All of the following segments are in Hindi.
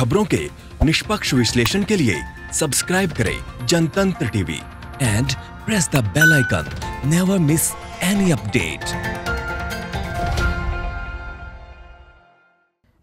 खबरों के निष्पक्ष विश्लेषण के लिए सब्सक्राइब करें Janatantra TV and press the bell icon. Never miss any update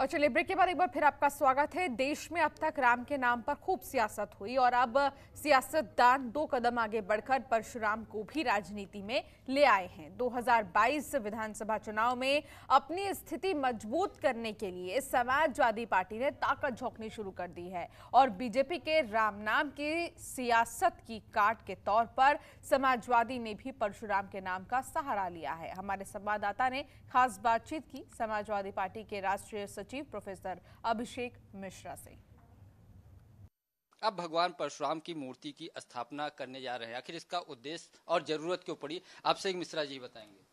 और चलिए ब्रेक के बाद एक बार फिर आपका स्वागत है। देश में अब तक राम के नाम पर खूब सियासत हुई और अब सियासतदान दो कदम आगे बढ़कर परशुराम को भी राजनीति में ले आए हैं। 2022 विधानसभा चुनाव में अपनी स्थिति मज़बूत करने के लिए समाजवादी पार्टी ने ताकत झोंकनी शुरू कर दी है और बीजेपी के राम नाम की सियासत की काट के तौर पर समाजवादी ने भी परशुराम के नाम का सहारा लिया है। हमारे संवाददाता ने खास बातचीत की। समाजवादी पार्टी के राष्ट्रीय सचिव प्रोफेसर अभिषेक मिश्रा से। अब भगवान परशुराम की मूर्ति की स्थापना करने जा रहे हैं। आखिर इसका उद्देश्य और ज़रूरत क्यों पड़ी? आपसे एक मिश्रा जी बताएँगे।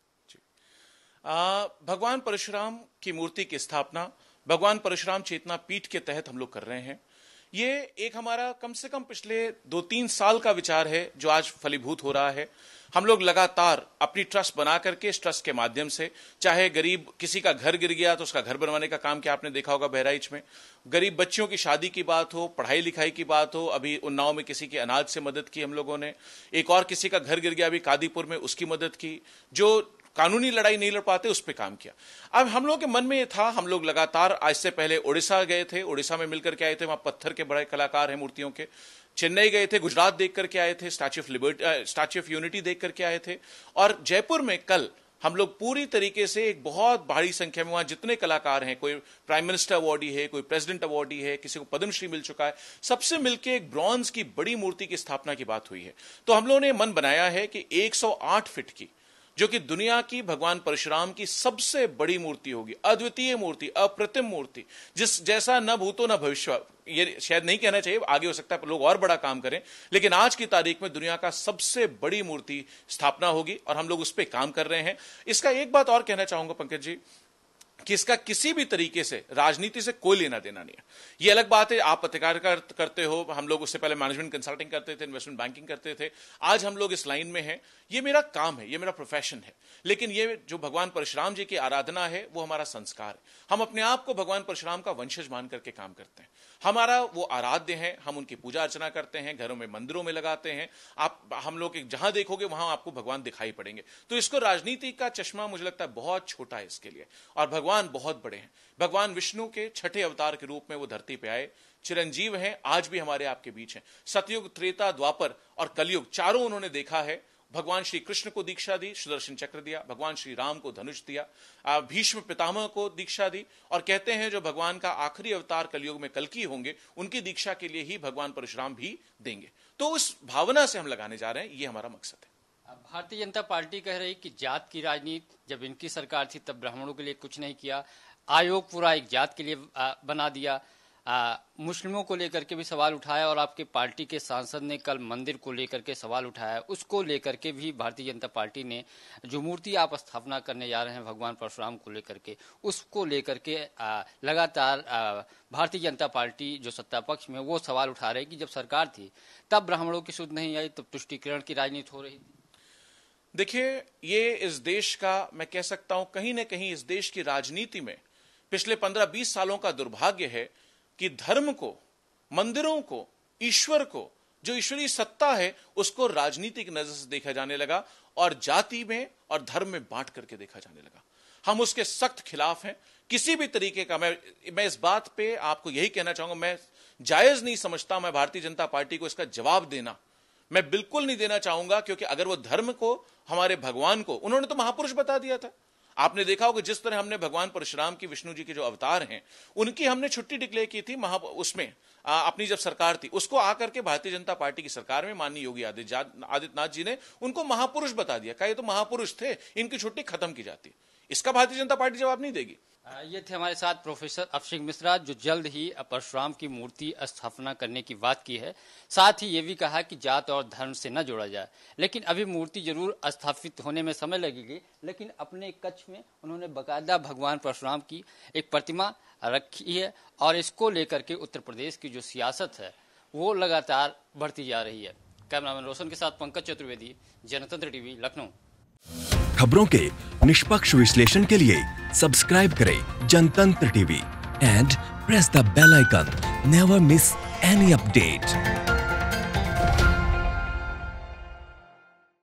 आ, भगवान परशुराम की मूर्ति की स्थापना भगवान परशुराम चेतना पीठ के तहत हम लोग कर रहे हैं। ये एक हमारा कम से कम पिछले दो तीन साल का विचार है, जो आज फलीभूत हो रहा है। हम लोग लगातार अपनी ट्रस्ट बना करके इस ट्रस्ट के माध्यम से, चाहे गरीब किसी का घर गिर गया तो उसका घर बनवाने का काम क्या आपने देखा होगा बहराइच में? गरीब बच्चियों की शादी की बात हो पढ़ाई लिखाई की बात हो, अभी उन्नाव में किसी की अनाज से मदद की हम लोगों ने। एक और किसी का घर गिर गया, अभी कादीपुर में उसकी मदद की। जो कानूनी लड़ाई नहीं लड़ पाते, उस पर काम किया। अब हम लोग के मन में ये था, हम लोग लगातार आज से पहले उड़ीसा गए थे उड़ीसा में मिलकर के आए थे, वहाँ पत्थर के बड़े कलाकार हैं मूर्तियों के। चेन्नई गए थे, गुजरात देख करके आए थे statue of liberty statue of unity देख करके आए थे। और जयपुर में कल हम लोग पूरी तरीके से एक बहुत भारी संख्या में वहाँ जितने कलाकार हैं, कोई प्राइम मिनिस्टर अवार्डी है, कोई प्रेसिडेंट अवार्डी है, किसी को पद्मश्री मिल चुका है, सबसे मिलकर एक ब्रॉन्ज की बड़ी मूर्ति की स्थापना की बात हुई है। तो हम लोगों ने मन बनाया है कि 108 फीट की जो कि दुनिया की भगवान परशुराम की सबसे बड़ी मूर्ति होगी, अद्वितीय मूर्ति, अप्रतिम मूर्ति, जिस जैसा न भूतो न भविष्य। ये शायद नहीं कहना चाहिए, आगे हो सकता है लोग और बड़ा काम करें। लेकिन आज की तारीख में दुनिया का सबसे बड़ी मूर्ति स्थापना होगी और हम लोग उस पर काम कर रहे हैं। इसका एक बात और कहना चाहूँगा, पंकज जी। कि इसका किसी भी तरीके से, राजनीति से कोई लेना देना नहीं है। ये अलग बात है, आप पत्रकार करते हो, हम लोग उससे पहले मैनेजमेंट कंसल्टिंग करते थे इन्वेस्टमेंट बैंकिंग करते थे। आज हम लोग इस लाइन में हैं। ये मेरा काम है, ये मेरा प्रोफेशन है। लेकिन ये जो भगवान परशुराम जी की आराधना है, वो हमारा संस्कार है। हम अपने आप को भगवान परशुराम का वंशज मान करके काम करते हैं। हमारा वो आराध्य है, हम उनकी पूजा अर्चना करते हैं, घरों में मंदिरों में लगाते हैं। आप, हम लोग जहाँ देखोगे, वहाँ आपको भगवान दिखाई पड़ेंगे। तो इसको राजनीति का चश्मा मुझे लगता है बहुत छोटा है इसके लिए। और भगवान बहुत बड़े हैं। भगवान विष्णु के छठे अवतार के रूप में वो धरती पे आए, चिरंजीव हैं, आज भी हमारे आपके बीच हैं। सतयुग, त्रेता, द्वापर और कलयुग, चारों उन्होंने देखा है। भगवान श्री कृष्ण को दीक्षा दी, सुदर्शन चक्र दिया, भगवान श्री राम को धनुष दिया भीष्म पितामह को दीक्षा दी और कहते हैं जो भगवान का आखिरी अवतार कलयुग में कलकी होंगे, उनकी दीक्षा के लिए ही भगवान परशुराम भी देंगे। तो उस भावना से हम लगाने जा रहे हैं, ये हमारा मकसद है। भारतीय जनता पार्टी कह रही कि जात की राजनीति जब इनकी सरकार थी तब ब्राह्मणों के लिए कुछ नहीं किया। आयोग पूरा एक जात के लिए बना दिया। आ, मुस्लिमों को लेकर के भी सवाल उठाया और आपके पार्टी के सांसद ने कल मंदिर को लेकर के सवाल उठाया। उसको लेकर के भी भारतीय जनता पार्टी ने जो मूर्ति आप स्थापना करने जा रहे हैं भगवान परशुराम को लेकर के उसको लेकर के लगातार भारतीय जनता पार्टी जो सत्ता पक्ष में वो सवाल उठा रहे कि जब सरकार थी तब ब्राह्मणों की शुद्ध नहीं आई तब तुष्टिकरण की राजनीति हो रही थी। देखिए, ये इस देश का, मैं कह सकता हूँ, कहीं ना कहीं इस देश की राजनीति में पिछले पंद्रह बीस सालों का दुर्भाग्य है कि धर्म को, मंदिरों को, ईश्वर को, जो ईश्वरीय सत्ता है, उसको राजनीतिक नज़र से देखा जाने लगा और जाति में और धर्म में बांट करके देखा जाने लगा। हम उसके सख्त खिलाफ हैं। किसी भी तरीके का, मैं मैं इस बात पे आपको यही कहना चाहूँगा, मैं जायज़ नहीं समझता, मैं भारतीय जनता पार्टी को इसका जवाब देना। मैं बिल्कुल नहीं देना चाहूँगा क्योंकि अगर वो धर्म को हमारे भगवान को उन्होंने तो महापुरुष बता दिया था। आपने देखा होगा जिस तरह हमने भगवान परशुराम की विष्णु जी के जो अवतार हैं उनकी हमने छुट्टी डिक्लेयर की थी महा उसमें आ, अपनी जब सरकार थी उसको आकर के भारतीय जनता पार्टी की सरकार में माननीय योगी आदित्यनाथ जी ने उनको महापुरुष बता दिया। कहा ये तो महापुरुष थे इनकी छुट्टी खत्म की जाती इसका भारतीय जनता पार्टी जवाब नहीं देगी। ये थे हमारे साथ प्रोफेसर अभिषेक मिश्रा, जो जल्द ही परशुराम की मूर्ति स्थापना करने की बात की है। साथ ही ये भी कहा कि जात और धर्म से न जोड़ा जाए। लेकिन अभी मूर्ति ज़रूर स्थापित होने में समय लगेगी, लेकिन अपने कच्छ में उन्होंने बाकायदा भगवान परशुराम की एक प्रतिमा रखी है और इसको लेकर के उत्तर प्रदेश की जो सियासत है, वो लगातार बढ़ती जा रही है। कैमरामैन रोशन के साथ पंकज चतुर्वेदी, जनतंत्र टीवी, लखनऊ। खबरों के निष्पक्ष विश्लेषण के लिए सब्सक्राइब करें Janatantra TV and press the bell icon never miss any update.